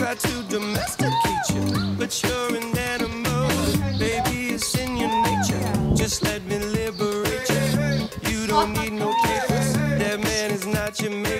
try to domesticate you, but you're an animal. Baby, it's in your nature. Just let me liberate you. You don't need no papers. That man is not your mate.